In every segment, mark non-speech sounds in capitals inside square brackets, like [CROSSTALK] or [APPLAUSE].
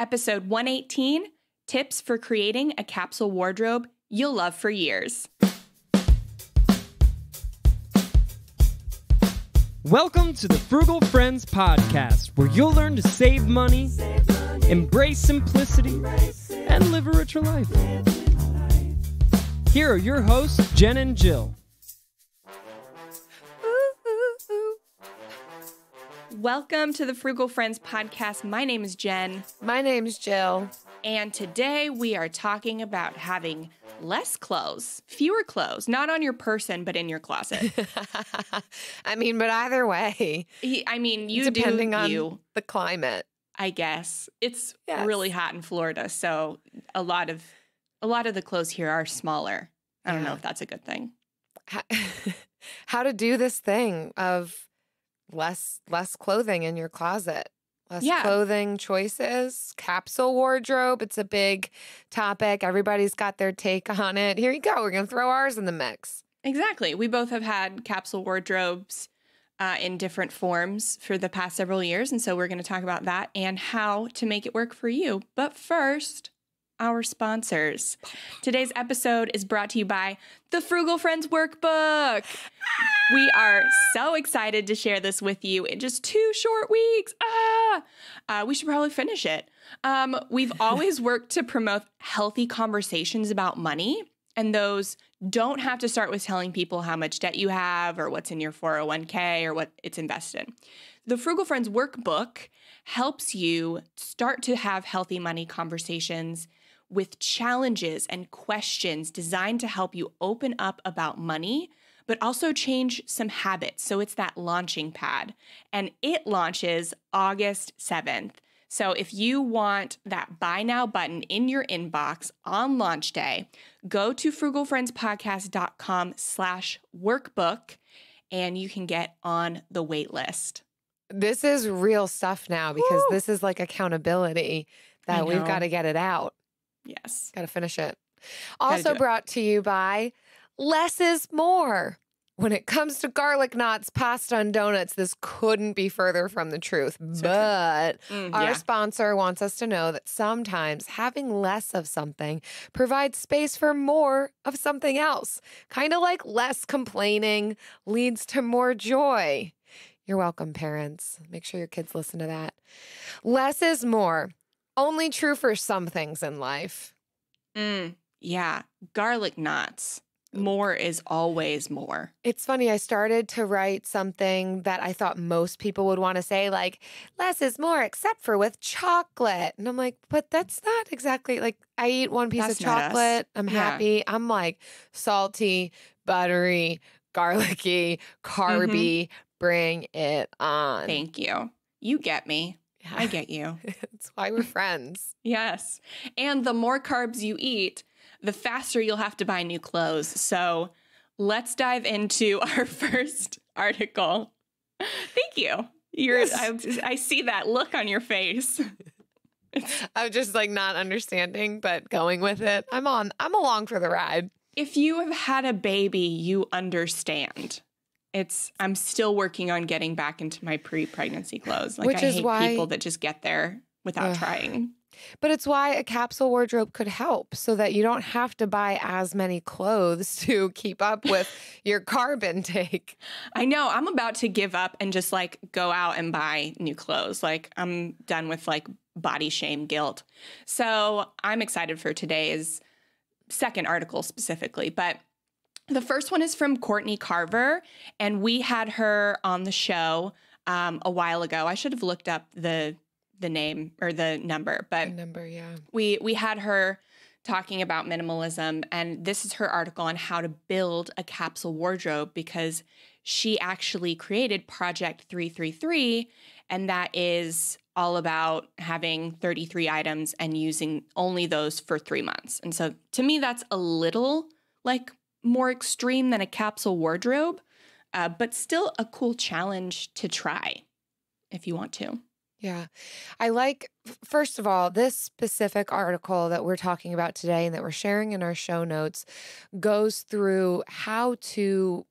episode 118 Tips for Creating a Capsule Wardrobe You'll Love for Years. Welcome to the Frugal Friends Podcast, where you'll learn to save money, embrace simplicity, and live a richer life. Here are your hosts, Jen and Jill. Welcome to the Frugal Friends Podcast. My name is Jen, My name's Jill. and today we are talking about having less clothes, fewer clothes, not on your person, but in your closet. [LAUGHS] I mean, but either way, I mean, you depending on you. the climate. I guess it's Yes. really hot in Florida, so a lot of a lot of the clothes here are smaller. I don't know if that's a good thing. How, [LAUGHS] how to do this thing of less less clothing in your closet. Less Yeah. clothing choices, capsule wardrobe. It's a big topic. Everybody's got their take on it. Here you go. We're going to throw ours in the mix. Exactly. We both have had capsule wardrobes uh, in different forms for the past several years, and so we're going to talk about that and how to make it work for you. But first, our sponsors. Today's episode is brought to you by the Frugal Friends Workbook. We are so excited to share this with you in just two short weeks. Ah, uh, we should probably finish it. Um, we've [LAUGHS] always worked to promote healthy conversations about money, and those don't have to start with telling people how much debt you have or what's in your 401k or what it's invested in. The Frugal Friends Workbook helps you start to have healthy money conversations with challenges and questions designed to help you open up about money, but also change some habits. So it's that launching pad. And it launches August 7th. So if you want that buy now button in your inbox on launch day, go to frugalfriendspodcast.com slash workbook and you can get on the wait list. This is real stuff now because Woo. this is like accountability that we've got to get it out. Yes. Got to finish it. Also do it. brought to you by Less is More. When it comes to garlic knots, pasta, and donuts, this couldn't be further from the truth. true. but Mm, our yeah. sponsor wants us to know that sometimes having less of something provides space for more of something else. Kind of like less complaining leads to more joy. You're welcome, parents. Make sure your kids listen to that. Less is more. Only true for some things in life. Mm, yeah. Garlic knots. More is always more. It's funny. I started to write something that I thought most people would want to say, like, less is more, except for with chocolate. And I'm like, but that's not exactly like I eat one piece That's of chocolate. I'm Yeah. happy. I'm like salty, buttery, garlicky, carby. Bring it on. Thank you. You get me. I get you. [LAUGHS] That's why we're friends. [LAUGHS] Yes. And the more carbs you eat, the faster you'll have to buy new clothes. So let's dive into [LAUGHS] our first article. Thank you. You're Yes. I, I see that look on your face. I'm just like not understanding, but going with it. I'm on. I'm along for the ride. If you have had a baby, you understand. It's I'm still working on getting back into my pre-pregnancy clothes. Like Which I is hate why- people that just get there without Ugh. trying. But it's why a capsule wardrobe could help so that you don't have to buy as many clothes to keep up with [LAUGHS] your carb intake. I know I'm about to give up and just like go out and buy new clothes. Like I'm done with like body shame guilt. So I'm excited for today's second article specifically. But the first one is from Courtney Carver, and we had her on the show um, a while ago. I should have looked up the the name or the number, but Number, yeah. we we had her talking about minimalism and this is her article on how to build a capsule wardrobe because she actually created project 333 and that is all about having 33 items and using only those for 3 months. And so to me that's a little like more extreme than a capsule wardrobe, uh, but still a cool challenge to try if you want to. Yeah. I like, first of all, this specific article that we're talking about today and that we're sharing in our show notes goes through how to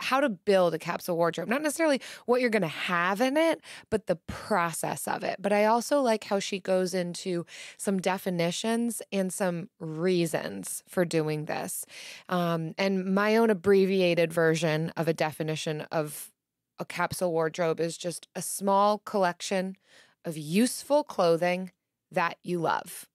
how to build a capsule wardrobe. Not necessarily what you're going to have in it, but the process of it. But I also like how she goes into some definitions and some reasons for doing this. Um, and my own abbreviated version of a definition of a capsule wardrobe is just a small collection of useful clothing that you love.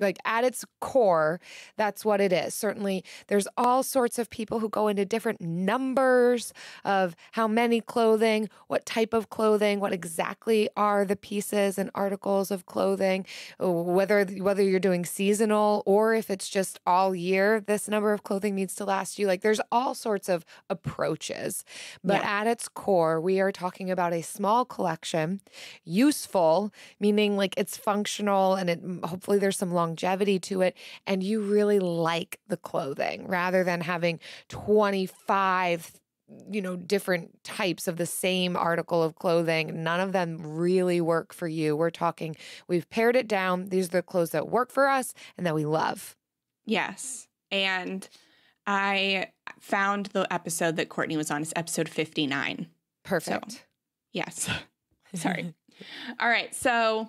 Like at its core, that's what it is. Certainly, there's all sorts of people who go into different numbers of how many clothing, what type of clothing, what exactly are the pieces and articles of clothing, whether whether you're doing seasonal or if it's just all year, this number of clothing needs to last you. Like there's all sorts of approaches. But yeah. at its core, we are talking about a small collection, useful, meaning like it's functional and it hopefully there's some long longevity to it and you really like the clothing rather than having 25 you know different types of the same article of clothing. None of them really work for you. We're talking we've pared it down. These are the clothes that work for us and that we love. Yes. And i found the episode that courtney was on. Is episode 59 perfect. so, yes. [LAUGHS] Sorry. All right. So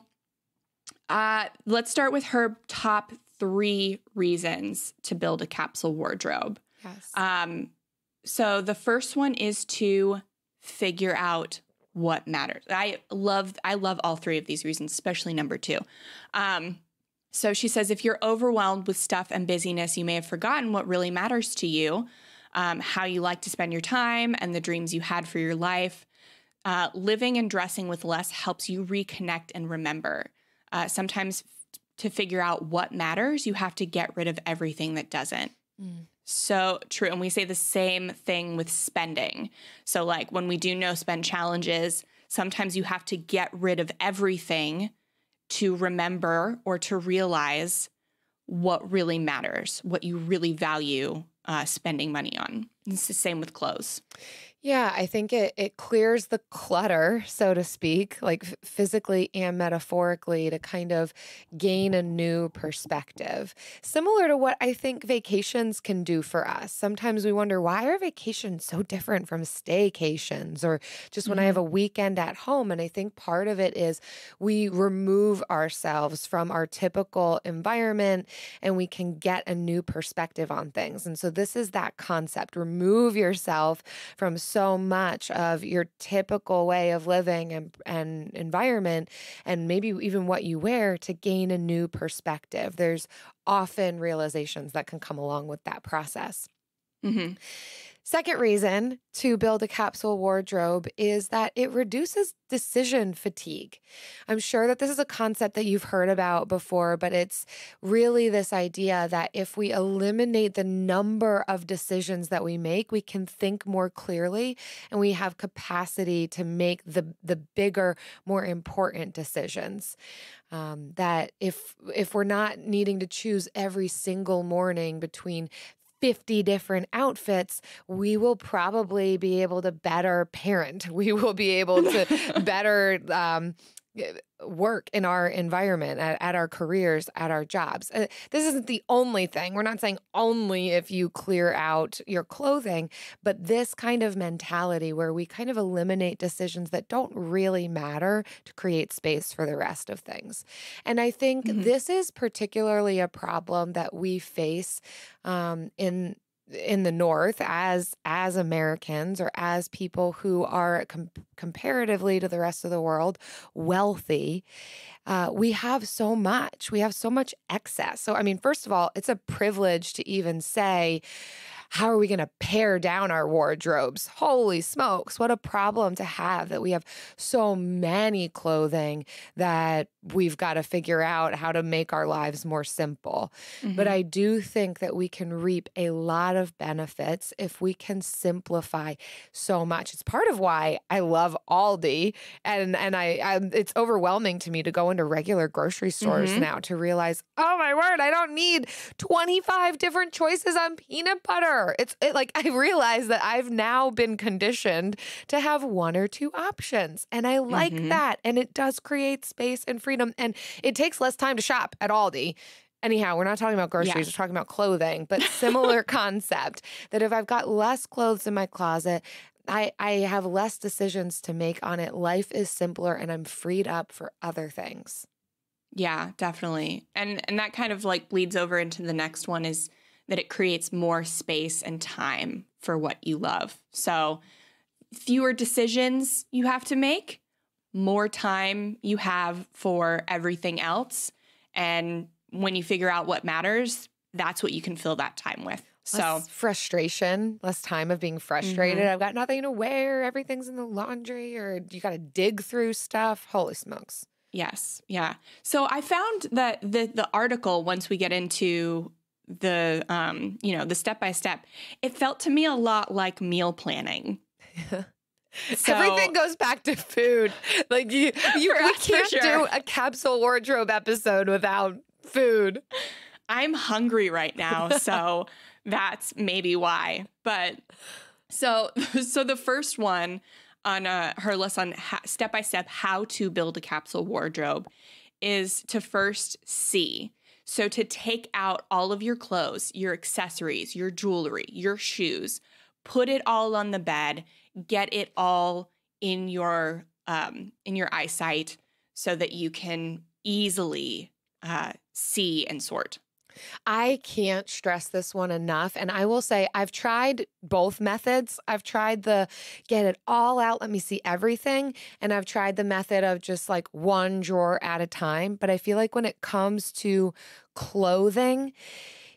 uh, let's start with her top three reasons to build a capsule wardrobe. Yes. Um, so the first one is to figure out what matters. I love I love all three of these reasons, especially number two. Um, so she says if you're overwhelmed with stuff and busyness, you may have forgotten what really matters to you, um, how you like to spend your time, and the dreams you had for your life. Uh, living and dressing with less helps you reconnect and remember. Uh, sometimes f- to figure out what matters, you have to get rid of everything that doesn't. Mm. So true. And we say the same thing with spending. So, like when we do no spend challenges, sometimes you have to get rid of everything to remember or to realize what really matters, what you really value uh, spending money on. It's the same with clothes. Yeah, I think it it clears the clutter, so to speak, like physically and metaphorically to kind of gain a new perspective. Similar to what I think vacations can do for us. Sometimes we wonder why are vacations so different from staycations or just when mm-hmm. I have mm-hmm. a weekend at home and I think part of it is we remove ourselves from our typical environment and we can get a new perspective on things. And so this is that concept. Remove yourself from so much of your typical way of living and, and environment, and maybe even what you wear to gain a new perspective. There's often realizations that can come along with that process. Mm-hmm. Second reason to build a capsule wardrobe is that it reduces decision fatigue. I'm sure that this is a concept that you've heard about before, but it's really this idea that if we eliminate the number of decisions that we make, we can think more clearly and we have capacity to make the the bigger, more important decisions. Um, that if if we're not needing to choose every single morning between 50 different outfits, we will probably be able to better parent. [LAUGHS] We will be able to [LAUGHS] better um, work in our environment, at, at, our careers, at our jobs. Uh, this isn't the only thing. We're not saying only if you clear out your clothing, but this kind of mentality where we kind of eliminate decisions that don't really matter to create space for the rest of things. And I think mm-hmm. this is particularly a problem that we face um, in in the north as as Americans or as people who are com- comparatively to the rest of the world wealthy uh, we have so much we have so much excess so i mean first of all it's a privilege to even say how are we going to pare down our wardrobes? Holy smokes, what a problem to have that we have so many clothing that we've got to figure out how to make our lives more simple. Mm-hmm. But I do think that we can reap a lot of benefits if we can simplify so much. It's part of why I love Aldi and and I, I it's overwhelming to me to go into regular grocery stores mm-hmm. now to realize, "Oh my word, I don't need 25 different choices on peanut butter." It's it, like [LAUGHS] I realize that I've now been conditioned to have one or two options. And I like mm-hmm. that. And it does create space and freedom. And it takes less time to shop at Aldi Anyhow, we're not talking about groceries, Yeah. we're talking about clothing, but [LAUGHS] similar concept that if I've got less clothes in my closet, I, I have less decisions to make on it. Life is simpler and I'm freed up for other things. Yeah, definitely. And and that kind of like bleeds over into the next one is that it creates more space and time for what you love. So fewer decisions you have to make, more time you have for everything else. And when you figure out what matters, that's what you can fill that time with. So Less frustration, less time of being frustrated. Mm-hmm. I've got nothing to wear. Everything's in the laundry, or you got to dig through stuff. Holy smokes. Yes, yeah. So I found that the the article once we get into the um, you know, the step by step, it felt to me a lot like meal planning. [LAUGHS] So- Everything goes back to food. Like you, [LAUGHS] you we can't do a capsule wardrobe episode without food. I'm hungry right now, [LAUGHS] so that's maybe why. But so [LAUGHS] so the first one on uh, her list on step by step how to build a capsule wardrobe is to first see. So to take out all of your clothes, your accessories, your jewelry, your shoes, put it all on the bed, get it all in your um, in your eyesight so that you can easily uh, see and sort. I can't stress this one enough. And I will say, I've tried both methods. I've tried the get it all out, let me see everything. And I've tried the method of just like one drawer at a time. But I feel like when it comes to clothing,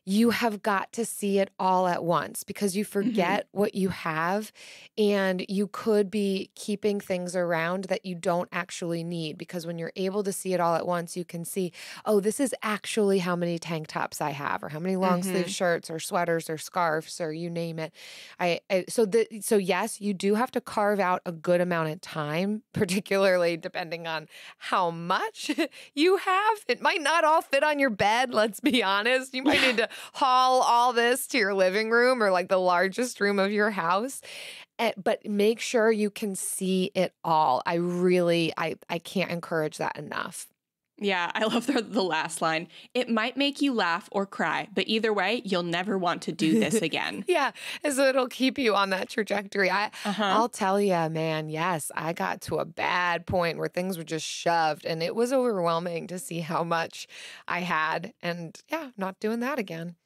you have got to see it all at once because you mm-hmm. forget what you have and you could be keeping things around that you don't actually need because when you're able to see it all at once you can see oh this is actually how many tank tops I have or how many long sleeve mm-hmm. shirts or sweaters or scarves or you name it. I, I so the so yes you do have to carve out a good amount of time [LAUGHS] particularly depending on how much [LAUGHS] you have. It might not all fit on your bed let's be honest. You might need [LAUGHS] to haul all this to your living room or like the largest room of your house Eh, but make sure you can see it all. I really i i can't encourage that enough Yeah, I [LAUGHS] love the, the last line. It might make you laugh or cry, but either way, you'll never want to do this [LAUGHS] again. yeah so it'll keep you on that trajectory i Uh-huh. I'll tell you, man, yes, I got to a bad point where things were just shoved and it was overwhelming to see how much I had. And yeah, not doing that again.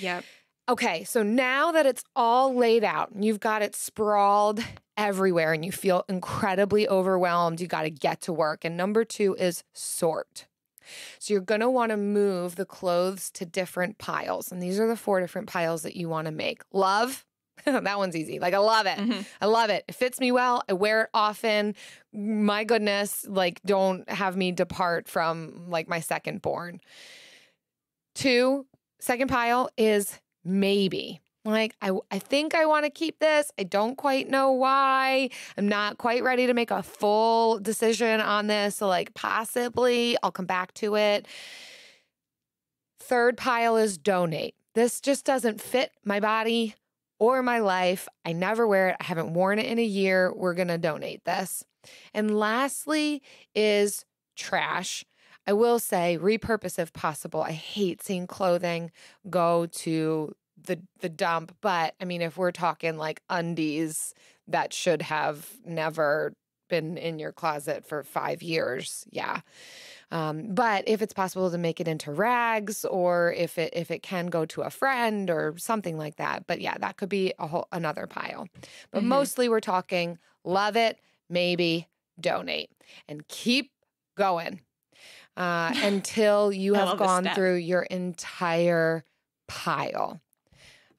Yep. Okay, so now that it's all laid out, and you've got it sprawled everywhere and you feel incredibly overwhelmed, you got to get to work. And number two is sort. So you're going to want to move the clothes to different piles. And these are the four different piles that you want to make. Love, [LAUGHS] that one's easy. Like I love it. Mhm. I love it. It fits me well. I wear it often. My goodness, like don't have me depart from like my second born. Two, second pile is maybe. Like I I think I want to keep this. I don't quite know why. I'm not quite ready to make a full decision on this. So like possibly I'll come back to it. Third pile is donate. This just doesn't fit my body or my life. I never wear it. I haven't worn it in a year. We're to donate this. And lastly is trash. I will say repurpose if possible. I hate seeing clothing go to the the dump, but I mean if we're talking like undies that should have never been in your closet for 5 years, yeah. Um, but if it's possible to make it into rags or if it if it can go to a friend or something like that. But yeah, that could be a whole another pile. But Mhm. mostly we're talking love it, maybe donate and keep going uh, until you [LAUGHS] have gone through your entire pile.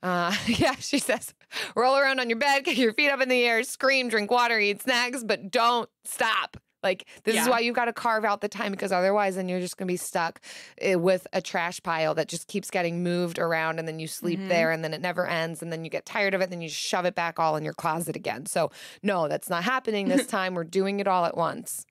Uh, [LAUGHS] yeah, she says, roll around on your bed, get your feet up in the air, scream, drink water, eat snacks, but don't stop. Like, this is why you've got to carve out the time because otherwise, then you're just going to be stuck eh, with a trash pile that just keeps getting moved around and then you sleep Mhm. there and then it never ends and then you get tired of it, And then you shove it back all in your closet again. So, no, that's not happening this [LAUGHS] time. We're doing it all at once.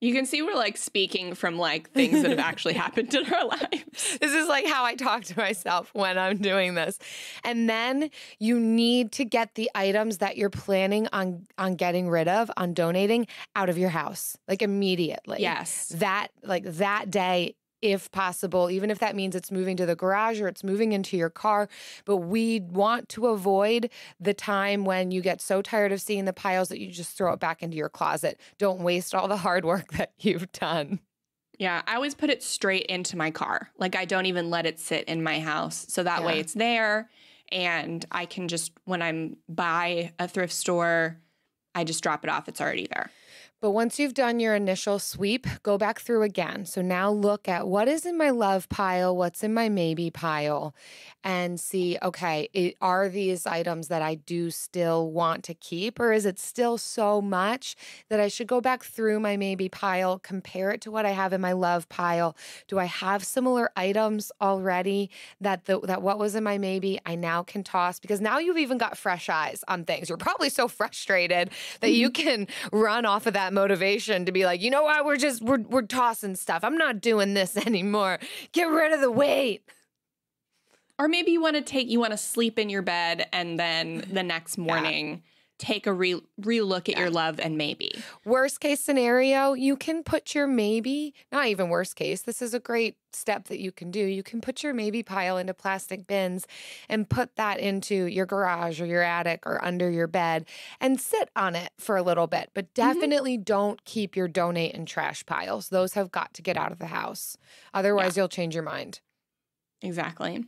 You can see we're like speaking from like things that have actually happened in our [LAUGHS] lives. This is like how I talk to myself when I'm doing this. And then you need to get the items that you're planning on on getting rid of, on donating out of your house like immediately. Yes. That like that day if possible, even if that means it's moving to the garage or it's moving into your car. But we want to avoid the time when you get so tired of seeing the piles that you just throw it back into your closet. Don't waste all the hard work [LAUGHS] that you've done. Yeah, I always put it straight into my car. Like I don't even let it sit in my house. So that yeah. way it's there and I can just when I'm by a thrift store, I just drop it off. It's already there. But once you've done your initial sweep, go back through again. So now look at what is in my love pile, what's in my maybe pile, and see okay, it, are these items that I do still want to keep, or is it still so much that I should go back through my maybe pile, compare it to what I have in my love pile? Do I have similar items already that the, that what was in my maybe I now can toss? Because now you've even got fresh eyes on things. You're probably so frustrated that you mm-hmm. can run off of that that motivation to be like, you know what, we're just we're we're tossing stuff. I'm not doing this [LAUGHS] anymore. Get rid of the weight. Or maybe you want to take you want to sleep in your bed and then the next morning take a re look at yeah. your love and maybe. Worst case scenario, you can put your maybe, not even worst case, this is a great step that you can do. You can put your maybe pile into plastic bins and put that into your garage or your attic or under your bed and sit on it for a little bit. But mm-hmm. definitely mm -hmm. don't keep your donate and trash piles. Those have got to get out of the house. Otherwise, yeah. you'll change your mind. Exactly.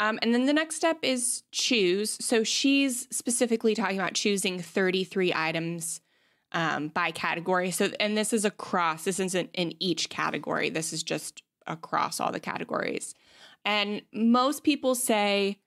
Um, and then the next step is choose. So she's specifically talking about choosing 33 items um, by category. So, and this is across, this isn't in each category, this is just across all the categories. And most people say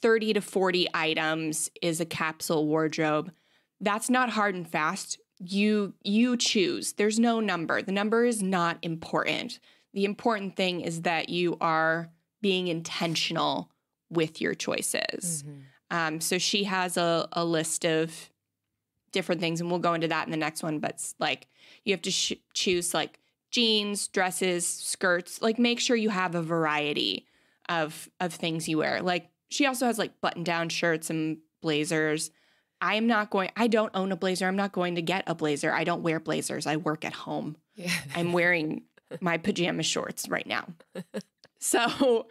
30 to 40 items is a capsule wardrobe. That's not hard and fast. You you choose. There's no number. The number is not important. The important thing is that you are being intentional with your choices. Mm-hmm. Um, so she has a, a list of different things, and we'll go into that in the next one. But like you have to sh- choose like jeans, dresses, skirts. Like make sure you have a variety of of things you wear. Like she also has like button down shirts and blazers. I am not going. I don't own a blazer. I'm not going to get a blazer. I don't wear blazers. I work at home. Yeah. I'm wearing my pajama shorts right now. [LAUGHS] So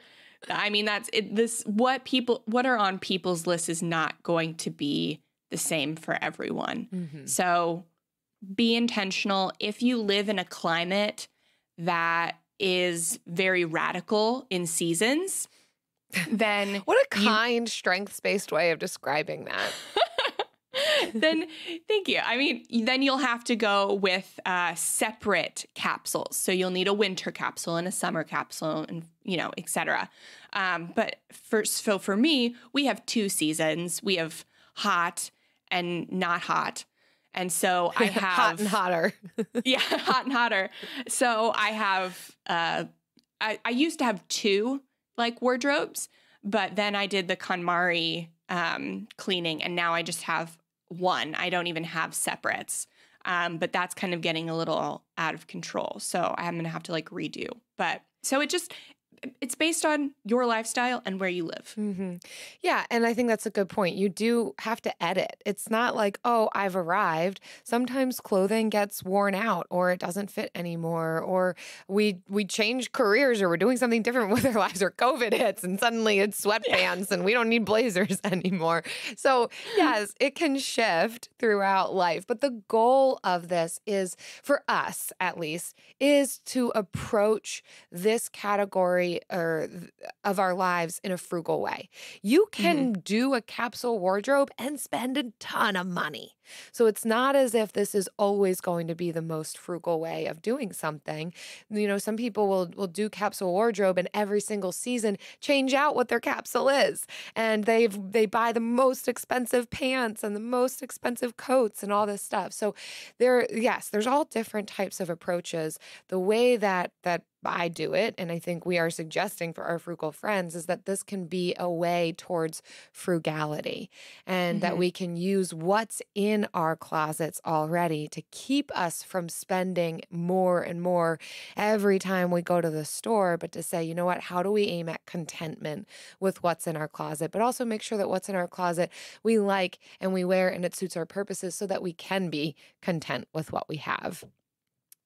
I mean, that's it, this what people what are on people's list is not going to be the same for everyone. Mm-hmm. So be intentional. If you live in a climate that is very radical in seasons, [LAUGHS] then what a kind strengths based way of describing that. [LAUGHS] [LAUGHS] then thank you. I mean, then you'll have to go with uh, separate capsules. So you'll need a winter capsule and a summer capsule, and you know, etc. Um, but first, so for me, we have two seasons. We have hot and not hot. And so [LAUGHS] I have hot and hotter. [LAUGHS] yeah, hot and hotter. So I have uh I, I used to have two like wardrobes, but then I did the KonMari um cleaning and now I just have one. I don't even have separates. Um, but that's kind of getting a little out of control. So I'm gonna have to like redo. But so it just it's based on your lifestyle and where you live. Mm-hmm. Yeah. And I think that's a good point. You do have to edit. It's not like, oh, I've arrived. Sometimes clothing gets worn out or it doesn't fit anymore, or we we change careers or we're doing something different [LAUGHS] with our lives, or COVID hits and suddenly it's sweatpants yeah. and we don't need blazers [LAUGHS] anymore. So, [LAUGHS] yes, it can shift throughout life. But the goal of this is, for us at least, is to approach this category or of our lives in a frugal way. You can mm-hmm. do a capsule wardrobe and spend a ton of money. So it's not as if this is always going to be the most frugal way of doing something. You know, some people will will do capsule wardrobe and every single season change out what their capsule is. And they've they buy the most expensive pants and the most expensive coats and all this stuff. So there yes, there's all different types of approaches. The way that that I do it, and I think we are suggesting for our frugal friends, is that this can be a way towards frugality and mm-hmm. that we can use what's in our closets already to keep us from spending more and more every time we go to the store, but to say, you know what, how do we aim at contentment with what's in our closet, but also make sure that what's in our closet we like and we wear and it suits our purposes so that we can be content with what we have.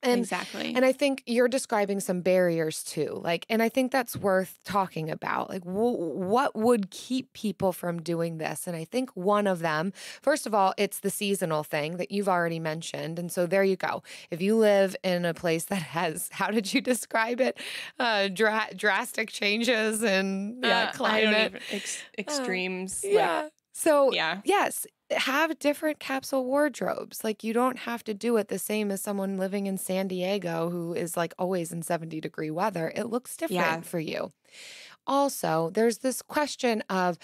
And exactly. and I think you're describing some barriers too. Like, and I think that's worth talking about. Like, w- what would keep people from doing this? And I think one of them, first of all, it's the seasonal thing that you've already mentioned. And so there you go. If you live in a place that [LAUGHS] has, how did you describe it? Uh, dra- drastic changes in yeah, Uh, climate. even- ex- extremes. like- yeah. So yeah. Yes, have different capsule wardrobes. Like you don't have to do it the same as someone living in San Diego who is like always in 70 degree weather. It looks different Yeah. for you. Also, there's this question of,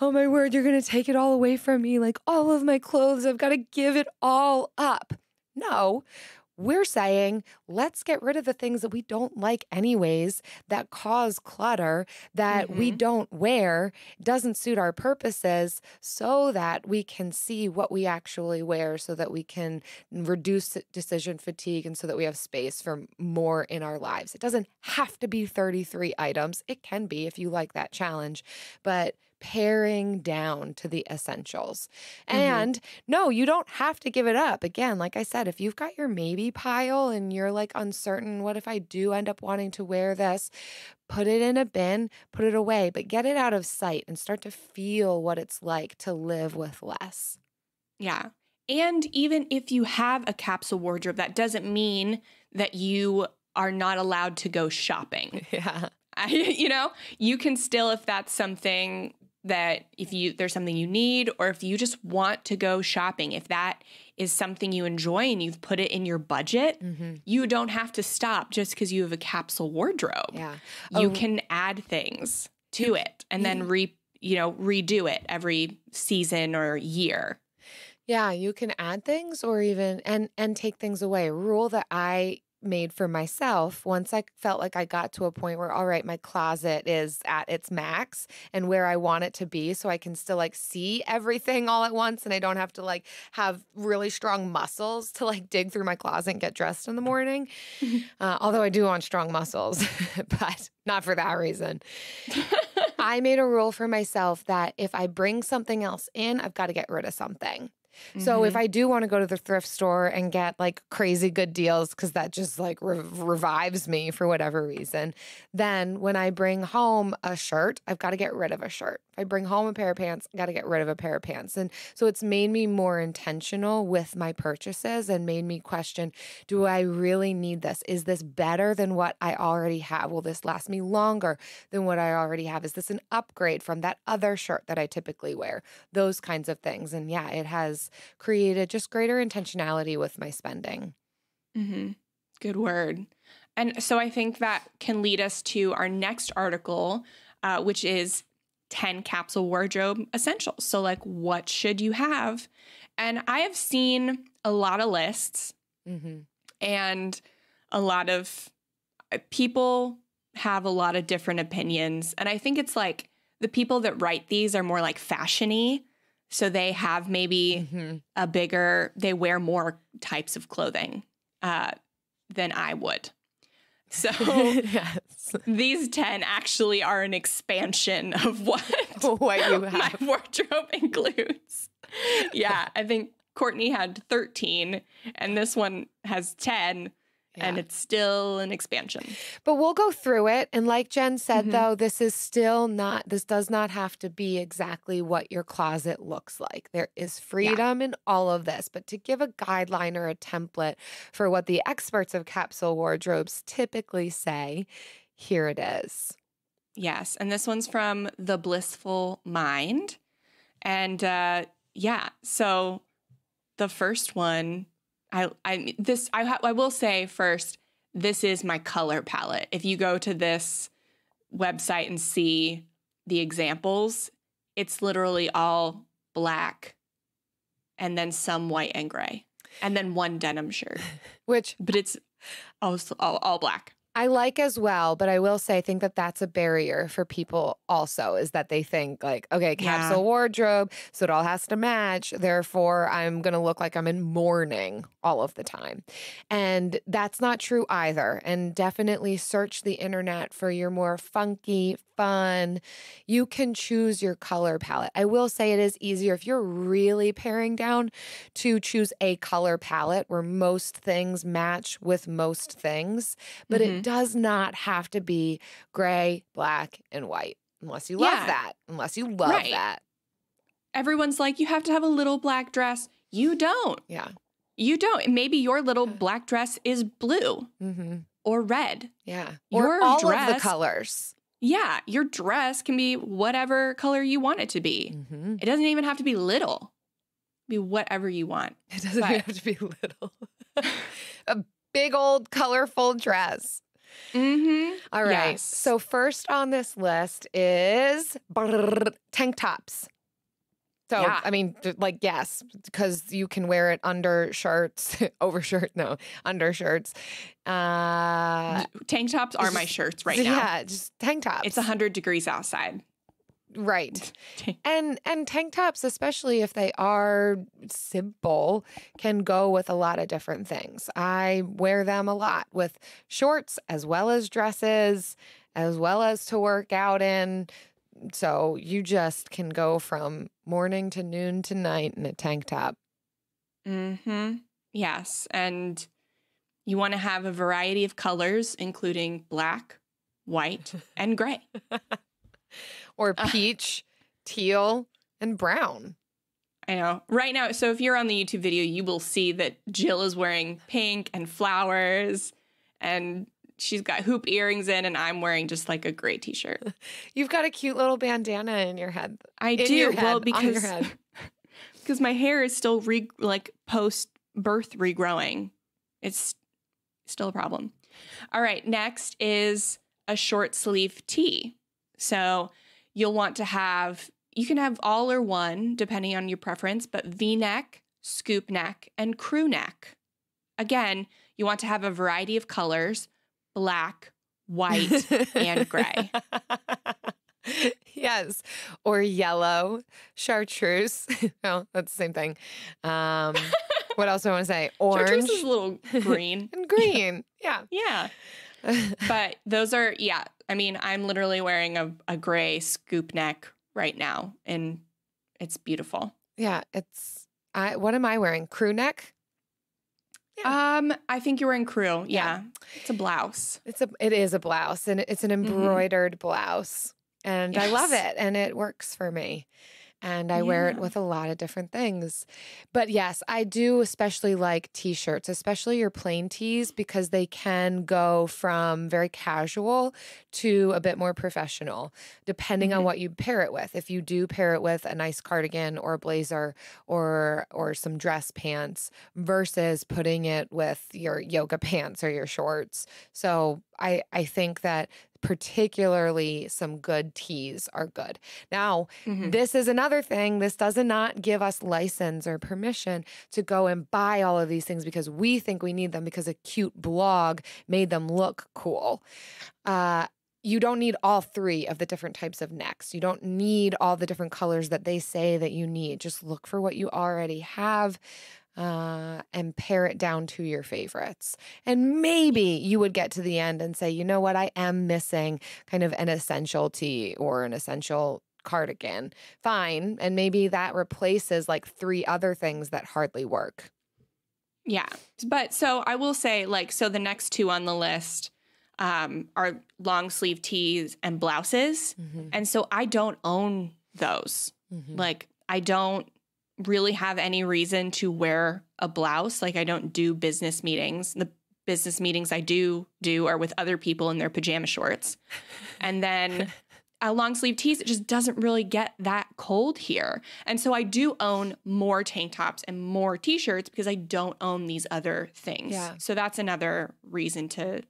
oh my word, you're going to take it all away from me. Like all of my clothes, I've got to give it all up. No, we're saying let's get rid of the things that we don't like, anyways, that cause clutter, that we Mhm. don't wear, doesn't suit our purposes, so that we can see what we actually wear, so that we can reduce decision fatigue and so that we have space for more in our lives. It doesn't have to be 33 items, it can be if you like that challenge, but paring down to the essentials. Mhm. And no, you don't have to give it up. Again, like I said, if you've got your maybe pile and you're like uncertain, what if I do end up wanting to wear this? Put it in a bin, put it away, but get it out of sight and start to feel what it's like to live with less. Yeah. And even if you have a capsule wardrobe, that doesn't mean that you are not allowed to go shopping. [LAUGHS] Yeah. I, [LAUGHS] you know, you can still, if that's something that if you there's something you need, or if you just want to go shopping, if that is something you enjoy and you've put it in your budget, hmm you don't have to stop just because you have a capsule wardrobe. Yeah. You Oh, can add things to it and then re you know redo it every season or year. Yeah, you can add things or even and and take things away. A rule that I made for myself once I felt like I got to a point where all right, my closet is at its max and where I want it to be so I can still like see everything all at once and I don't have to like have really strong muscles to like dig through my closet and get dressed in the morning. [LAUGHS] uh, although I do want strong muscles, [LAUGHS] but not for that reason. [LAUGHS] I made a rule for myself that if I bring something else in, I've got to get rid of something. So Mm-hmm. if I do want to go to the thrift store and get like crazy good deals because that just like re- revives me for whatever reason, then when I bring home a shirt, I've got to get rid of a shirt. I bring home a pair of pants, got to get rid of a pair of pants. And so it's made me more intentional with my purchases and made me question, do I really need this? Is this better than what I already have? Will this last me longer than what I already have? Is this an upgrade from that other shirt that I typically wear? Those kinds of things. And yeah, it has created just greater intentionality with my spending. hmm Good word. And so I think that can lead us to our next article, uh, which is 10 capsule wardrobe essentials. So, like, what should you have? And I have seen a lot of lists Mm-hmm. and a lot of uh, people have a lot of different opinions. And I think it's like the people that write these are more like fashiony. So they have maybe Mm-hmm. a bigger, they wear more types of clothing uh, than I would. So [LAUGHS] yes. These 10 actually are an expansion of what, [LAUGHS] What you [LAUGHS] my have. wardrobe includes. Yeah, I think Courtney had 13 and this one has 10 and it's still an expansion. But we'll go through it. And like Jen said, Mhm. though, this is still not, this does not have to be exactly what your closet looks like. There is freedom in all of this. But to give a guideline or a template for what the experts of capsule wardrobes typically say, here it is. Yes, and this one's from The Blissful Mind. And uh yeah, so the first one I I this I ha- I will say first this is my color palette. If you go to this website and see the examples, it's literally all black and then some white and gray and then one denim shirt. [LAUGHS] Which But it's all all, all black. I like as well, but I will say I think that that's a barrier for people also is that they think like, okay, capsule Yeah. wardrobe, so it all has to match. Therefore, I'm going to look like I'm in mourning all of the time. And that's not true either. And definitely search the internet for your more funky, fun. You can choose your color palette. I will say it is easier if you're really paring down to choose a color palette where most things match with most things, but Mhm. it does not have to be gray, black, and white. Unless you love Yeah. that. Unless you love Right. that. Everyone's like, you have to have a little black dress. You don't. Yeah. You don't. Maybe your little black dress is blue Mm-hmm. or red. Yeah. Your or all of the dress- colors. Yeah, your dress can be whatever color you want it to be. Mm-hmm. It doesn't even have to be little. Be whatever you want. It doesn't But- have to be little. [LAUGHS] a big old colorful dress. Mm-hmm. All right. Yes. So first on this list is brrr, tank tops. So Yeah. I mean, like yes, because you can wear it under shirts, [LAUGHS] over shirt, no, undershirts. Uh, Tank tops are my shirts right [LAUGHS] now. Yeah, just tank tops. It's 100 degrees outside. Right. And and tank tops, especially if they are simple, can go with a lot of different things. I wear them a lot with shorts as well as dresses, as well as to work out in. So you just can go from morning to noon to night in a tank top. Mm-hmm. Yes. And you want to have a variety of colors, including black, white, [LAUGHS] and gray. [LAUGHS] Or peach, teal, and brown. I know. Right now, so if you're on the YouTube video, you will see that Jill is wearing pink and flowers and she's got hoop earrings in and I'm wearing just like a gray t-shirt. [LAUGHS] You've got a cute little bandana in your head. I In do. head, well because because [LAUGHS] my hair is still re- like post birth regrowing. It's still a problem. All right, next is a short sleeve tee. So you'll want to have you can have all or one depending on your preference, but V-neck, scoop neck, and crew neck. Again, you want to have a variety of colors, black, white, and [LAUGHS] gray. yes. Or yellow, chartreuse. [LAUGHS] no, that's the same thing. Um, [LAUGHS] what else do I want to say? Orange Chartreuse is a little green. and green. yeah. Yeah. [LAUGHS] but those are yeah i mean i'm literally wearing a, a gray scoop neck right now and it's beautiful yeah. It's, I, what am I wearing? Crew neck? um i think you're wearing crew Yeah. yeah, it's a blouse It's a, it is a blouse and it's an embroidered blouse. And I love it and it works for me. And I wear it with a lot of different things. But yes, I do especially like t shirts, especially your plain tees, because they can go from very casual to a bit more professional, depending on Mhm. what you pair it with. If you do pair it with a nice cardigan or a blazer or or some dress pants versus putting it with your yoga [LAUGHS] pants or your shorts. So I I think that particularly some good tees are good. Now, Mhm. this is another thing. This does not give us license or permission to go and buy all of these things because we think we need them because a cute blog made them look cool. Uh, you don't need all three of the different types of necks. You don't need all the different colors that they say that you need. Just look for what you already have uh, and pare it down to your favorites. And maybe you would get to the end and say, you know what, I am missing kind of an essential tee or an essential cardigan. Fine. And maybe that replaces like three other things that hardly work. yeah but so i will say like so the next two on the list um are long sleeve tees and blouses Mm-hmm. and so i don't own those Mm. Like, I don't really have any reason to wear a blouse. Like, I don't do business meetings. The business meetings I do do are with other people in their pajama shorts. [LAUGHS] And then a long sleeve tees, it just doesn't really get that cold here. And so I do own more tank tops and more t shirts because I don't own these other things. Yeah. So that's another reason to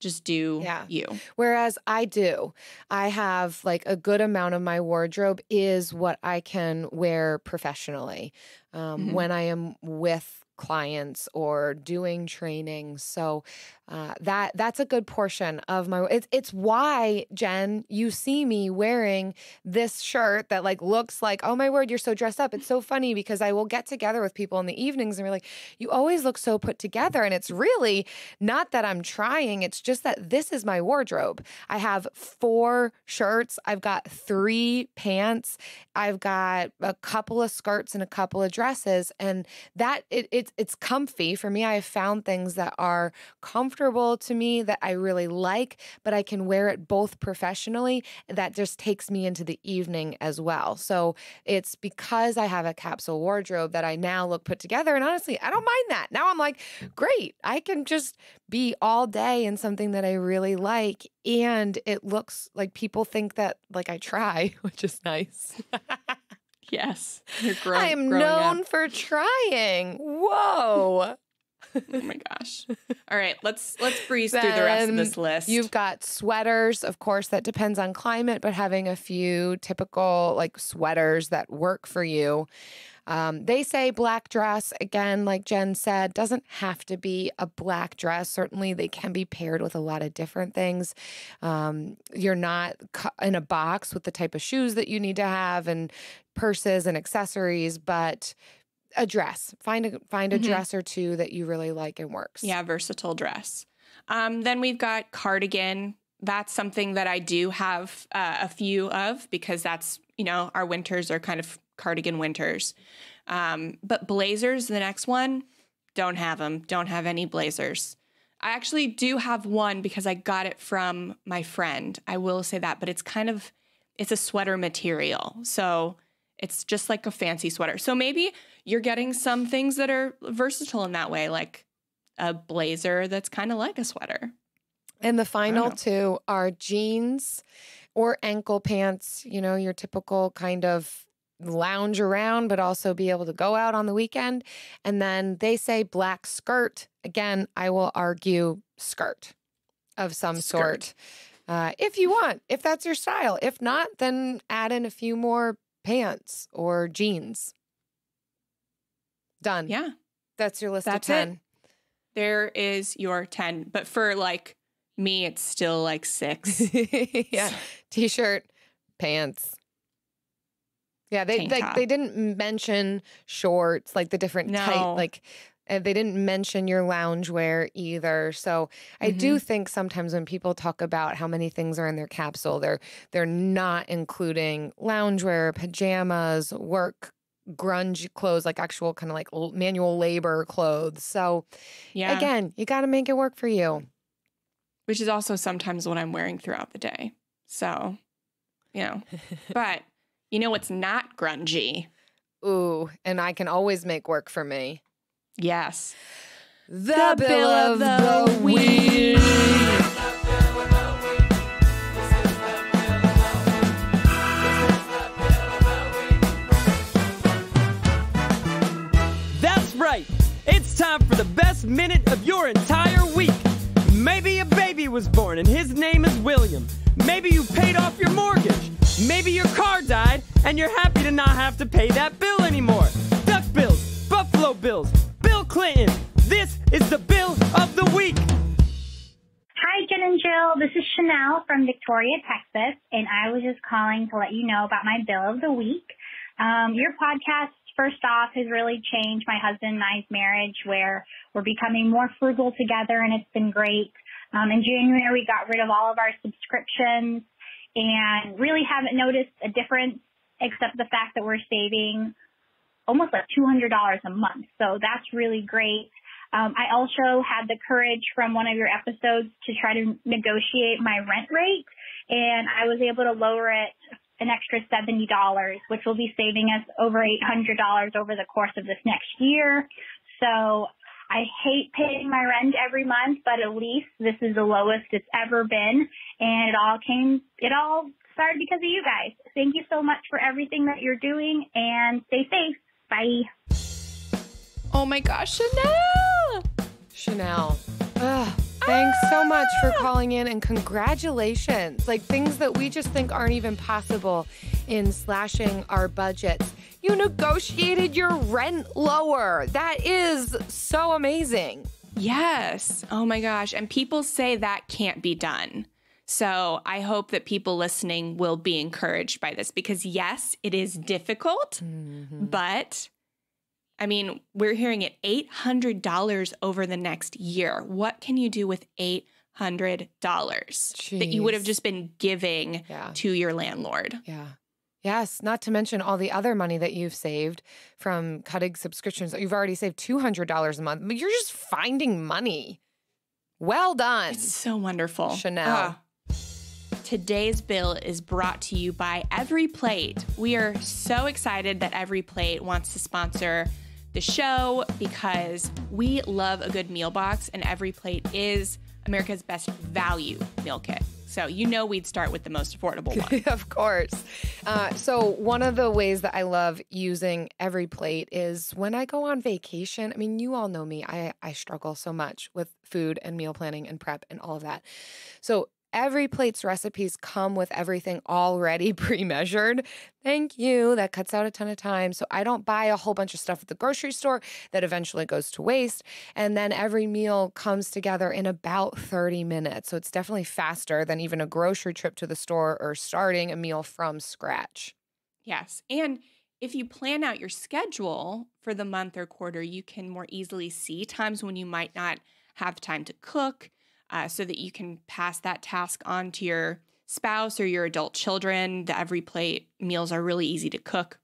just do Yeah. you. Whereas I do, I have like a good amount of my wardrobe is what I can wear professionally um, Mhm. when I am with clients or doing training. So uh, that that's a good portion of my it's it's why Jen you see me wearing this shirt that like looks like oh my word you're so dressed up. It's so funny because I will get together with people in the evenings and we're like you always look so put together. And it's really not that I'm trying it's just that this is my wardrobe. I have four shirts. I've got three pants. I've got a couple of skirts and a couple of dresses. And that it, it it's comfy. For me I have found things that are comfortable comfortable to me that I really like, but I can wear it both professionally. That just takes me into the evening as well. So it's because I have a capsule wardrobe that I now look put together. And honestly, I don't mind that. Now I'm like, great, I can just be all day in something that I really like. And it looks like people think that like I try, [LAUGHS] which is nice. Yes, you're [LAUGHS] growing. I am known up. for trying. Whoa. Oh my gosh! All right, let's let's breeze through the rest of this list. You've got sweaters, of course, that depends on climate, but having a few typical like sweaters that work for you. Um, they say black dress, again, like Jen said, doesn't have to be a black dress. Certainly, they can be paired with a lot of different things. Um, you're not in a box with the type of shoes that you need to have and purses and accessories, but a dress. Find a find a Mhm. dress or two that you really like and works. Yeah, versatile dress. Um, then we've got cardigan. That's something that I do have uh, a few of because that's, you know, our winters are kind of cardigan winters. Um, but blazers, the next one, don't have them. Don't have any blazers. I actually do have one because I got it from my friend. I will say that, but it's kind of it's a sweater material. So it's just like a fancy sweater. So maybe you're getting some things that are versatile in that way, like a blazer that's kind of like a sweater. And the final two are jeans or ankle pants, you know, your typical kind of lounge around, but also be able to go out on the weekend. And then they say black skirt. Again, I will argue skirt of some Skirt. sort. Uh, if you want, if that's your style. If not, then add in a few more pants or jeans. Done. Yeah, That's your list That's of it. 10. there is your 10. But for like me, it's still like six. [LAUGHS] yeah. T-shirt, pants. Yeah, they like top. they didn't mention shorts, like the different No. type, like uh, they didn't mention your loungewear either. So I Mm-hmm. do think sometimes when people talk about how many things are in their capsule, they're they're not including loungewear, pajamas, work grunge clothes, like actual kind of like manual labor clothes. So Yeah. again, you got to make it work for you. which is also sometimes what I'm wearing throughout the day. So, you know, [LAUGHS] but you know what's not grungy? Ooh, and I can always make work for me. Yes. The, bill of the week. That's right. It's time for the best minute of your entire week. Maybe a baby was born and his name is William. Maybe you paid off your mortgage. Maybe your car died and you're happy to not have to pay that bill anymore. Duck bills, Buffalo bills, Bill Clinton. This is the bill of the week. Hi, Jen and Jill. This is Chanel from Victoria, Texas, and I was just calling to let you know about my bill of the week. Um, your podcast, first off, has really changed my husband and I's marriage where we're becoming more frugal together, and it's been great. Um, in January, we got rid of all of our subscriptions and really haven't noticed a difference except the fact that we're saving almost like $200 a month. So that's really great. Um, I also had the courage from one of your episodes to try to negotiate my rent rate, and I was able to lower it an extra $70, which will be saving us over $800 over the course of this next year. So I hate paying my rent every month, but at least this is the lowest it's ever been, and it all came, it all started because of you guys. Thank you so much for everything that you're doing, and stay safe. Oh my gosh, Chanel. Chanel. Ugh, thanks so much for calling in and congratulations. Like things that we just think aren't even possible in slashing our budgets. You negotiated your rent lower. That is so amazing. Yes. Oh my gosh. And people say that can't be done. So I hope that people listening will be encouraged by this because, yes, it is difficult, Mm-hmm. but I mean, we're hearing it $800 over the next year. What can you do with $800 that you would have just been giving Yeah. to your landlord? Yeah. Yes, not to mention all the other money that you've saved from cutting subscriptions. You've already saved $200 a month, but you're just finding money. Well done. It's so wonderful. Chanel. Ah. Today's bill is brought to you by EveryPlate. We are so excited that EveryPlate wants to sponsor the show because we love a good meal box, and EveryPlate is America's best value meal kit. So you know we'd start with the most affordable one. [LAUGHS] of course. Uh, so, one of the ways that I love using EveryPlate is when I go on vacation. I mean, you all know me, I, I struggle so much with food and meal planning and prep and all of that. So, EveryPlate's recipes come with everything already [LAUGHS] pre measured. Thank you. That cuts out a ton of time. So, I don't buy a whole bunch of stuff at the grocery store that eventually goes to waste. And then every meal comes together in about 30 minutes. So, it's definitely faster than even a grocery trip to the store or starting a meal from scratch. Yes. And if you plan out your schedule for the month or quarter, you can more easily see times when you might not have time to cook uh, so that you can pass that task on to your spouse or your adult children. The EveryPlate meals are really easy to cook.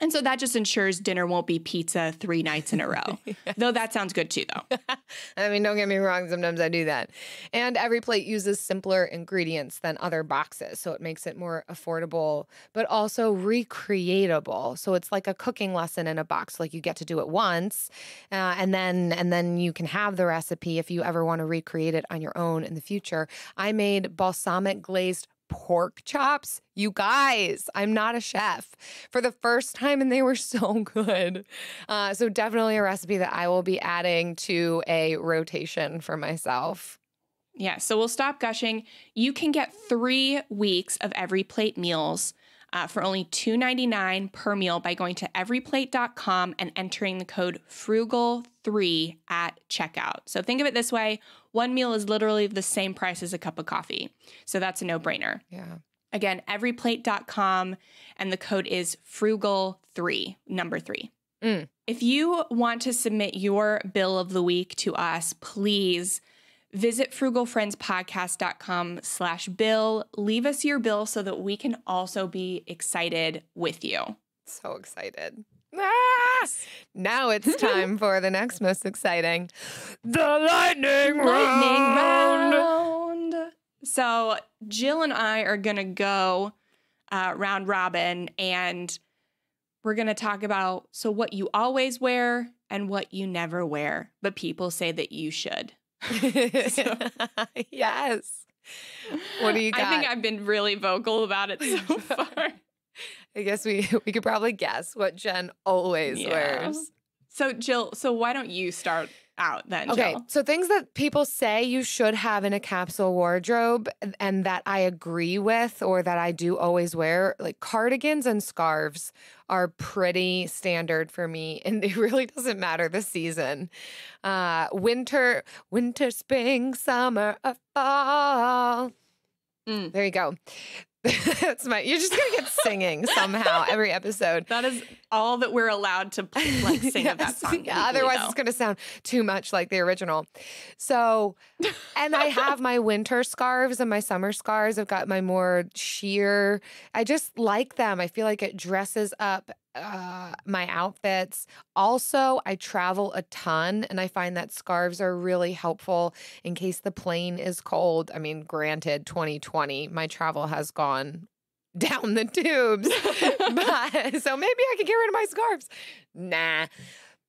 And so that just ensures dinner won't be pizza three nights in a row. [LAUGHS] Though that sounds good too, though. [LAUGHS] I mean, don't get me wrong, sometimes I do that. And EveryPlate uses simpler ingredients than other boxes. So it makes it more affordable, but also recreatable. So it's like a cooking lesson in a box. Like you get to do it once, uh, and then and then you can have the recipe if you ever want to recreate it on your own in the future. I made balsamic glazed pork chops. You guys, I'm not a chef for the first time, and they were so [LAUGHS] good. Uh, so, definitely a recipe that I will be adding to a rotation for myself. Yeah, so we'll stop gushing. You can get three weeks of EveryPlate meals uh, for only $2.99 per meal by going to everyplate.com and entering the code frugal3 at checkout. So think of it this way one meal is literally the same price as a cup of coffee. So that's a no brainer. Yeah. Again, everyplate.com, and the code is frugal3, number three. Mm. If you want to submit your bill of the week to us, please visit frugalfriendspodcast.com slash bill. Leave us your bill so that we can also be excited with you. So excited. Ah! Now it's [LAUGHS] time for the next most exciting the lightning, round. round. So Jill and I are going to go uh, round robin and we're going to talk about so what you always wear and what you never wear, but people say that you should. [LAUGHS] yes. What do you got? I think I've been really vocal about it so [LAUGHS] far. I guess we we could probably guess what Jen always Yeah. wears. So Jill, so why don't you start out then, Okay, Jill? so things that people say you should have in a capsule wardrobe and- that I agree with or that I do always wear, like cardigans and scarves are pretty standard for me [LAUGHS] and it really doesn't matter the season. Uh winter, winter, spring, summer, or fall. Mm. There you go. That's my you're just gonna get singing somehow every episode. That is all that we're allowed to like sing of that [LAUGHS] song. Yeah, otherwise, though. it's going to sound too much like the original. So, and I have my winter scarves and my summer scarves. I've got my more sheer. I just like them. I feel like it dresses up uh, my outfits. Also, I travel a ton, and I find that scarves are really helpful in case the plane is cold. I mean, granted, 2020, my travel has gone [LAUGHS] down the tubes. [LAUGHS] but, so maybe I could get rid of my scarves. Nah.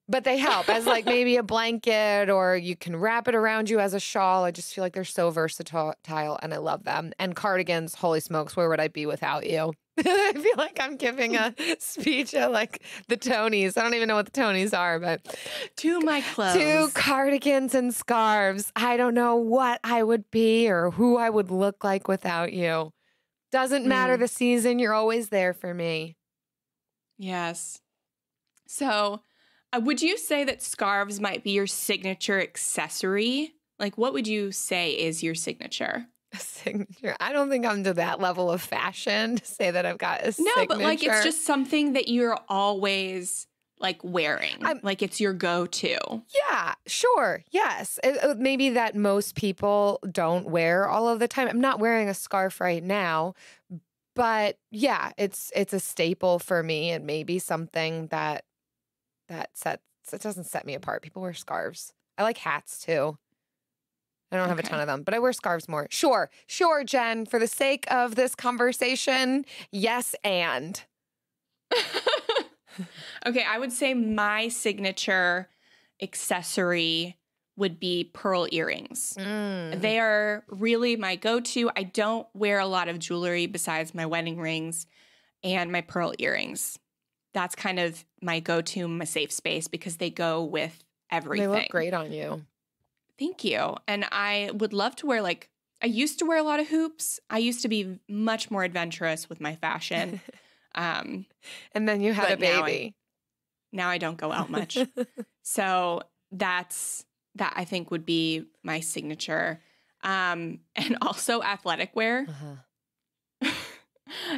But they help as like maybe a blanket or you can wrap it around you as a shawl. I just feel like they're so versatile and I love them. And cardigans, holy smokes, where would I be without you? [LAUGHS] I feel like I'm giving a [LAUGHS] speech at like the Tonys. I don't even know what the Tonys are, but to my clothes. two cardigans and scarves. I don't know what I would be or who I would look like without you. Doesn't matter Mm. the season, you're always there for me. Yes. So would you say that scarves might be your signature accessory? Like, what would you say is your signature? A signature. I don't think I'm to that level of fashion to say that I've got a No, signature. No, but like it's just something that you're always like wearing. I'm- like it's your go-to. Yeah, sure. Yes. It- uh, maybe that most people don't wear all of the time. I'm not wearing a scarf right now, but yeah, it's it's a staple for me and maybe something that that sets it doesn't set me apart. People wear scarves. I like hats too. I don't have a ton of them, but I wear scarves more. Sure. Sure, Jen, for the sake of this conversation, yes and. [LAUGHS] okay, I would say my signature accessory would be pearl earrings. Mm. They are really my go to. I don't wear a lot of jewelry besides my wedding rings and my pearl earrings. That's kind of my go to, my safe space because they go with everything. They look great on you. Thank you. And I would love to wear like, I used to wear a lot of hoops. I used to be much more adventurous with my fashion. [LAUGHS] um, And then you had a But now I- baby. now I don't go out much. [LAUGHS] So that's that I think would be my signature. Um, [LAUGHS] and also athletic wear. Uh-huh.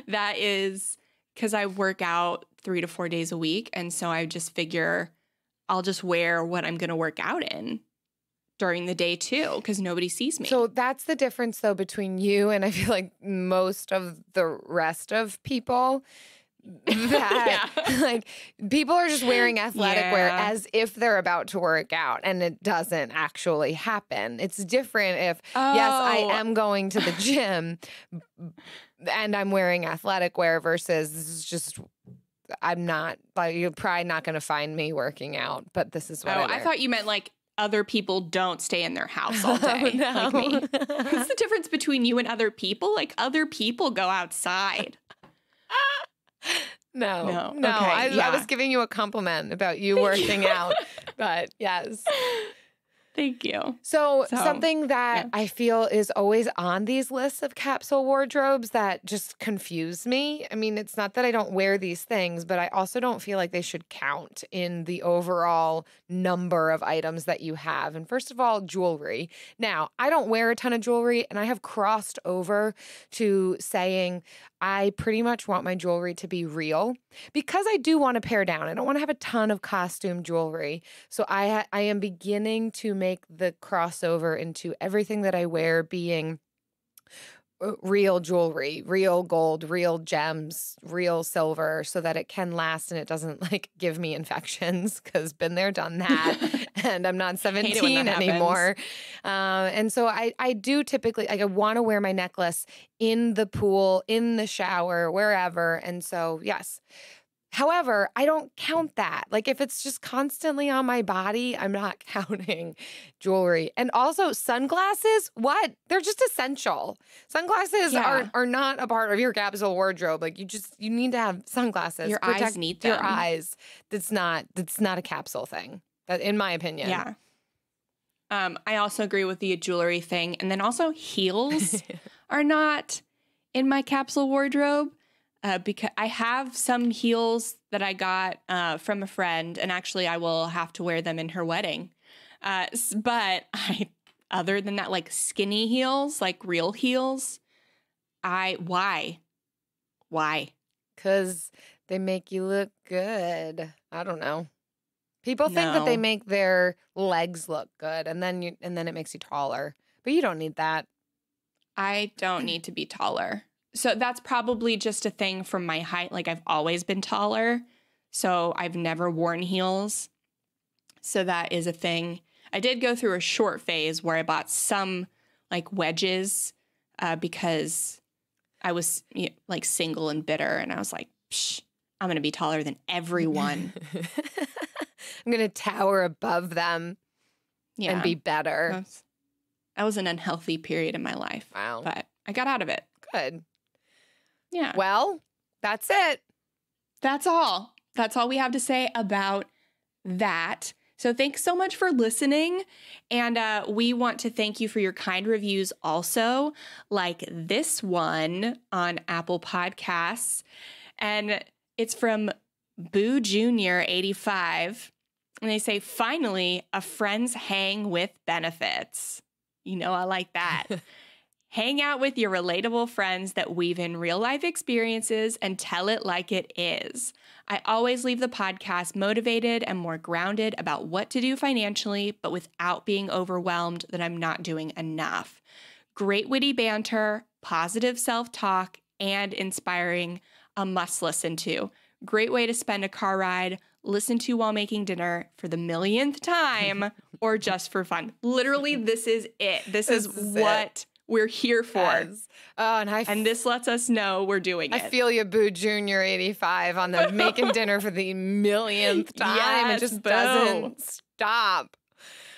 that is because I work out three to four days a week. And so I just figure I'll just wear what I'm going to work out in during the day too, because nobody sees me. So that's the difference, though, between you and I feel like most of the rest of people. [LAUGHS] That Yeah. [LAUGHS] like people are just wearing athletic wear as if they're about to work out, and it doesn't actually happen. It's different if yes, I Oh. am going to the [LAUGHS] gym, and I'm wearing athletic wear versus this is just. I'm not like you're probably not going to find me working out, but this is Oh, what I, I wear. thought you meant like other people don't stay in their house all day Oh, like me. What's the difference between you and other people? Like other people go outside. [LAUGHS] No, No. no. Okay, I, I was giving you a compliment about you working out, [LAUGHS] but yes. [LAUGHS] Thank you. So, So, something that yeah. I feel is always on these lists of capsule wardrobes that just confuse me. I mean, it's not that I don't wear these things, but I also don't feel like they should count in the overall number of items that you have. And first of all, jewelry. Now, I don't wear a ton of jewelry, and I have crossed over to saying I pretty much want my jewelry to be real because I do want to pare down. I don't want to have a ton of costume jewelry. So I I am beginning to make the crossover into everything that I wear being real jewelry, real gold, real gems, real silver so that it can last and it doesn't [LAUGHS] like give me infections cuz been there done [LAUGHS] that and I'm not it when that 17 anymore. Uh, and so I I do typically like I want to wear my necklace in the pool, in the shower, wherever. And so yes. However, I don't count that. Like if it's just constantly on my body, I'm not [LAUGHS] counting jewelry. And also sunglasses, what? They're just essential. Sunglasses Yeah. are are not a part of your capsule wardrobe. Like you just you need to have sunglasses. Your eyes need them. your eyes. That's not that's not a capsule thing. That in my opinion. Yeah. Um, I also agree with the jewelry thing. And then also heels [LAUGHS] are not in my capsule wardrobe. Uh, because I have some heels that I got uh, from a friend, and actually I will have to wear them in her wedding. Uh, but [LAUGHS] I, other than that, like skinny heels, like real heels, I why, why? Cause they make you look good. I don't know. People think that they make their legs look good and then you and then it makes you taller. But you don't need that. I don't need to be taller. So that's probably just a thing from my height. Like I've always been taller. So I've never worn heels. So that is a thing. I did go through a short phase where I bought some like wedges uh, because I was you know, like single and bitter. And I was like, Psh, I'm going to be taller than everyone. [LAUGHS] I'm gonna tower above them Yeah. and be better. That was, that was an unhealthy period in my life. Wow. But I got out of it. Good. Yeah. Well, that's it. that's all. That's all we have to say about that. So thanks so much for listening. And uh, we want to thank you for your kind reviews also, like this one on Apple Podcasts. And it's from Boo Junior 85. And they say, finally, a friend's hang with benefits. You know, I like that. [LAUGHS] hang out with your relatable friends that weave in real life experiences and tell it like it is. I always leave the podcast motivated and more grounded about what to do financially, but without being overwhelmed that I'm not doing enough. Great witty banter, positive self talk, and inspiring, a must listen to. Great way to spend a car ride, listen to while making dinner for the millionth time, [LAUGHS] or just for fun. Literally, this is it. This, This is, is it. We're here for. Yes. Oh, and I And this lets us know we're doing I it. feel you, Boo Junior eighty five, on the [LAUGHS] making dinner for the millionth time. Yes, it just doesn't stop.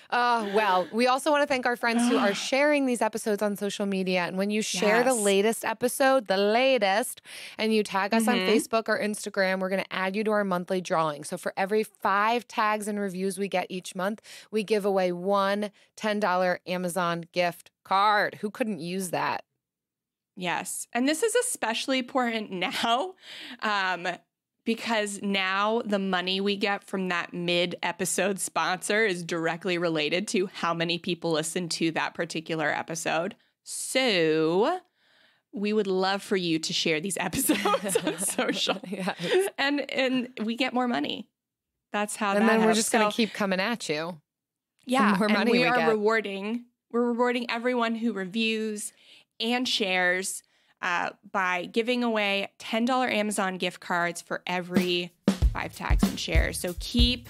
Uh, well, we also want to thank our friends who are [GASPS] sharing these episodes on social media. And when you share the latest episode, the latest, and you tag us on Mhm. Facebook or Instagram, we're going to add you to our monthly drawing. So for every five tags and reviews we get each month, we give away one $10 Amazon gift card. Who couldn't use that? Yes. And this is especially important [LAUGHS] now um, because now the money we get from that mid episode sponsor is directly related to how many people listen to that particular episode. So we would love for you to share these episodes on [LAUGHS] social. Yes. And and we get more money. That's how And that then we're helps. just going to keep coming at you. yeah, more and money we, we are get. rewarding. We're rewarding everyone who reviews and shares uh, by giving away ten dollar Amazon gift cards for every five tags and shares. So keep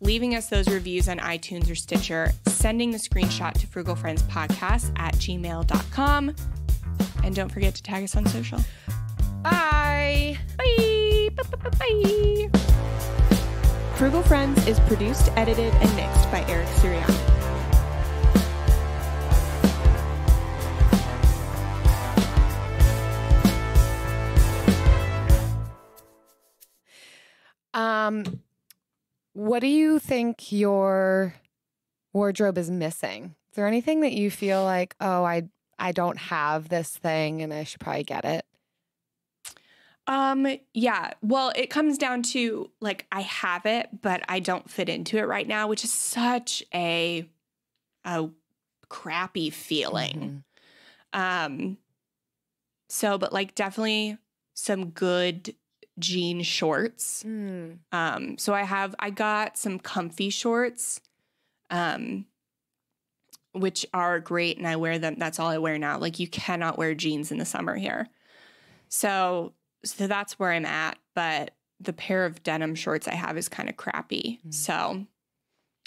leaving us those reviews on iTunes or Stitcher, sending the screenshot to Frugal Friends Podcast at gmail.com. And don't forget to tag us on social. Bye. Bye. Bye. Bye. Bye. Frugal Friends is produced, edited, and mixed by Eric Siriano. Um, what do you think your wardrobe is missing? Is there anything that you feel like, oh, I I don't have this thing and I should probably get it? Um, yeah. Well, it comes down to like I have it, but I don't fit into it right now, which is such a a crappy feeling. Um so but like definitely some good jean shorts. Mm. Um so I have I got some comfy shorts um which are great and I wear them that's all I wear now. Like you cannot wear jeans in the summer here. So so that's where I'm at, but the pair of denim shorts I have is kind of crappy. Mm. So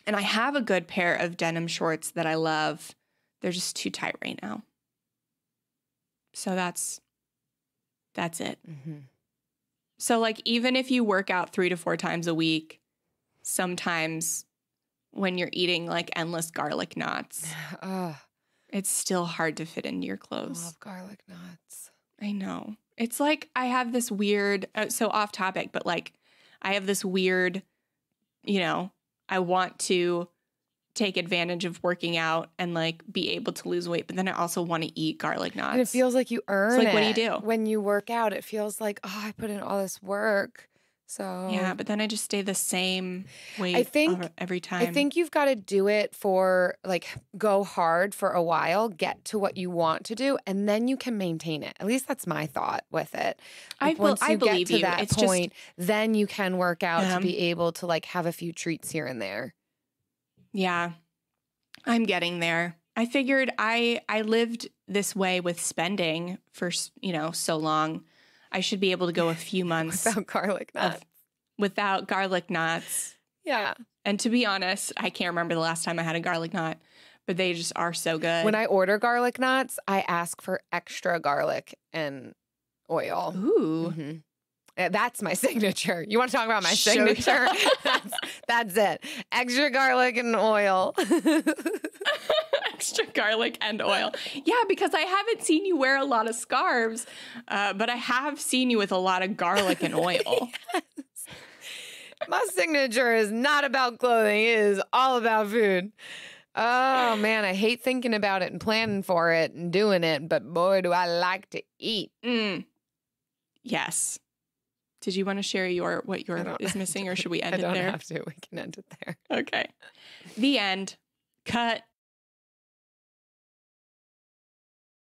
and I have a good pair of denim shorts that I love. They're just too tight right now. So that's that's it. Mhm. So, like, even if you work out three to four times a week, sometimes when you're eating like endless garlic knots, [SIGHS] Ugh, it's still hard to fit into your clothes. I love garlic knots. I know. It's like I have this weird, uh, so off topic, but like I have this weird, you know, I want to take advantage of working out and like be able to lose weight, but then I also want to eat garlic knots. And it feels like you earn like, what do you do? When you work out, it feels like, oh, I put in all this work. So yeah, but then I just stay the same weight I think- every time. I think you've got to do it for like go hard for a while, get to what you want to do, and then you can maintain it. At least that's my thought with it. I Like, bel- once I you believe get to you. that It's just- point, then you can work out to be able to like have a few treats here and there. Yeah. I'm getting there. I figured I I lived this way with spending for, you know, so long. I should be able to go a [LAUGHS] few months Without garlic of- without garlic knots. Yeah. And to be honest, I can't remember the last time I had a garlic knot, but they just are so good. When I order garlic nuts, I ask for extra garlic and oil. Ooh. Mhm. Uh, That's my [LAUGHS] signature. You want to talk about my signature? [LAUGHS] that's, that's it. Extra garlic and oil. [LAUGHS] Extra garlic and oil. Yeah, because I haven't seen you wear a lot of scarves, uh, but I have seen you with a lot of garlic and oil. my signature is not about clothing, it is all about food. Oh man, I hate thinking about it and planning for it and doing it, but boy, do I like to eat. Mm. Yes. Did you want to share your what your is missing, or should we end I it don't there? have to. We can end it there. Okay. The end. Cut.